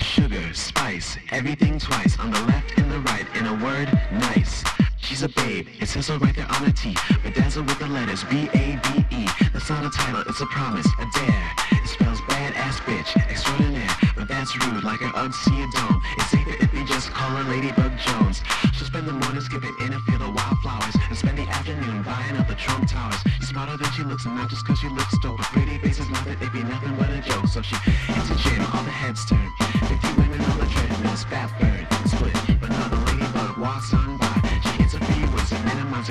Sugar, spice, everything twice. On the left and the right, in a word, nice. She's a babe, it says so right there on her T. Bedazzled with the letters B-A-B-E. That's not a title, it's a promise, a dare. It spells badass bitch, extraordinaire. But that's rude, like her Ugg see a dome. It's safer if you just call her Ladybug Jones. She'll spend the morning skipping in a field of wildflowers. And spend the afternoon buying up the Trump Towers. She's smarter than she looks, and not just cause she looks dope. A pretty face is nothing, it be nothing but a joke. So she hits a gym, all the heads turn.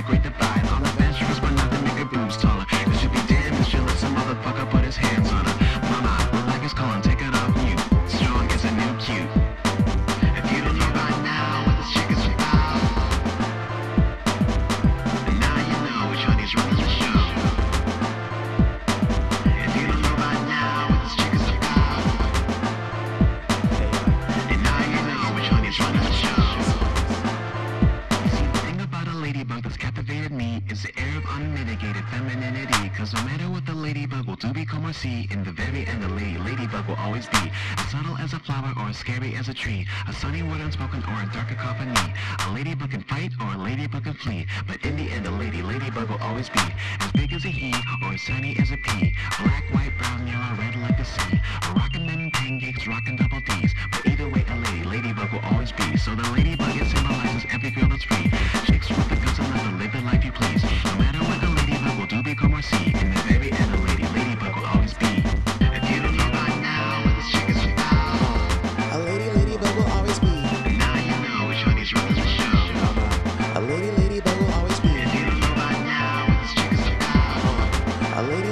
A great divide. Ladybug that's captivated me is the air of unmitigated femininity. Cause no matter what the ladybug will do, become or see, in the very end, the lady ladybug will always be as subtle as a flower or as scary as a tree, a sunny word unspoken or a dark cacophony. A ladybug can fight or a ladybug can flee, but in the end, a lady ladybug will always be as big as a he or as shiny as a pea, black, white, brown, yellow, red like the sea. Rockin' them pancakes, rockin' double D's, but either way, a lady ladybug will always be. So the ladybug it symbolizes every girl that's free. Please. No matter what the ladybug will do, become or see. In the very end, a lady ladybug will always be. If you don't know by now what this chick is A lady ladybug will always be. then now you know which one is running the show. A lady ladybug will always be. If you don't know by now what this chick is A lady